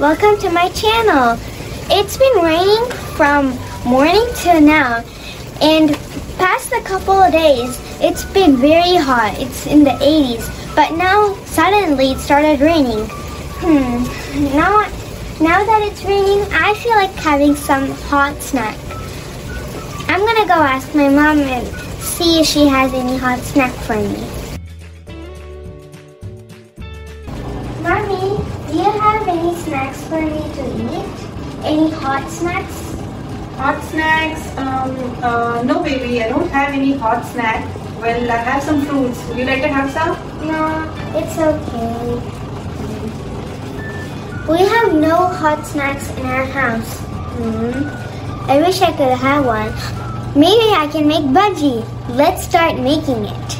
welcome to my channel. It's been raining from morning to now and past a couple of days it's been very hot. It's in the 80s but now suddenly it started raining. Hmm, now, now that it's raining I feel like having some hot snack. I'm gonna go ask my mom and see if she has any hot snack for me. Snacks for me to eat? Any hot snacks? Hot snacks? Um, uh, no, baby. I don't have any hot snack. Well, I have some fruits. Would you like to have some? No, it's okay. We have no hot snacks in our house. Hmm. I wish I could have one. Maybe I can make bajji. Let's start making it.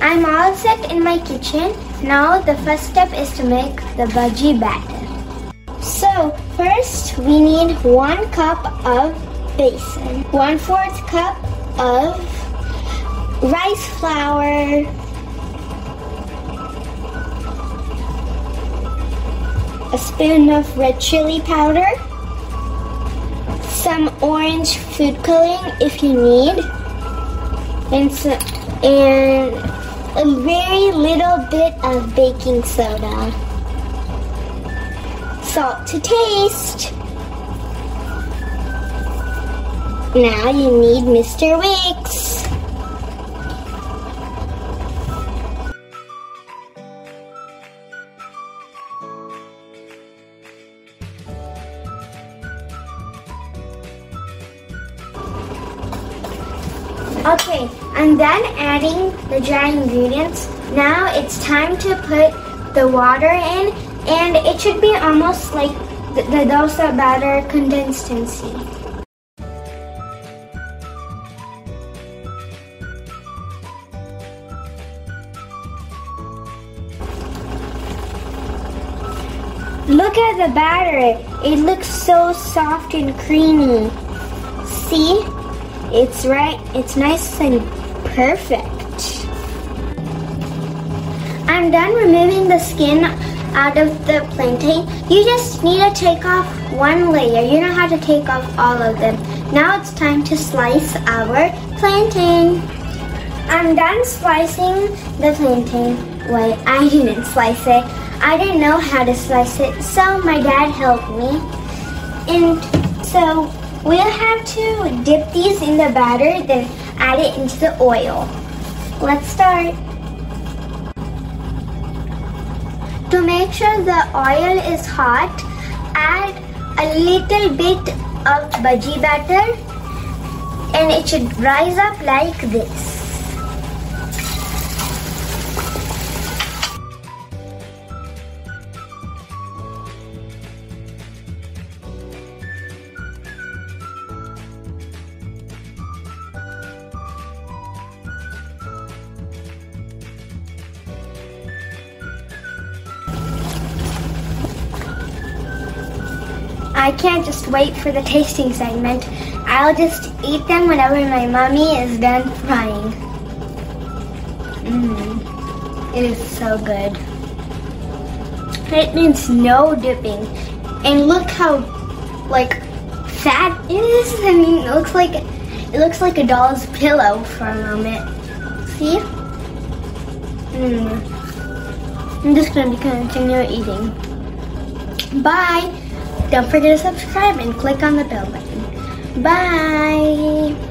I'm all set in my kitchen. Now the first step is to make the bajji batter. So first we need one cup of besan, one fourth cup of rice flour, a spoon of red chili powder, some orange food coloring if you need, and, so, and a very little bit of baking soda. Salt to taste. Now you need Mr. Wicks. Okay, I'm done adding the dry ingredients. Now it's time to put the water in and it should be almost like the, the dosa batter consistency. Look at the batter. It looks so soft and creamy. See? It's right, it's nice and perfect. I'm done removing the skin out of the plantain. You just need to take off one layer. You don't have to take off all of them. Now it's time to slice our plantain. I'm done slicing the plantain. Wait, I didn't slice it. I didn't know how to slice it, so my dad helped me. And so We'll have to dip these in the batter, then add it into the oil. Let's start. To make sure the oil is hot, add a little bit of bajji batter and it should rise up like this. I can't just wait for the tasting segment. I'll just eat them whenever my mommy is done frying. Mmm, it is so good. It needs no dipping. And look how, like, fat it is. I mean, it looks like, it looks like a doll's pillow for a moment. See? Mmm. I'm just gonna continue eating. Bye. Don't forget to subscribe and click on the bell button. Bye!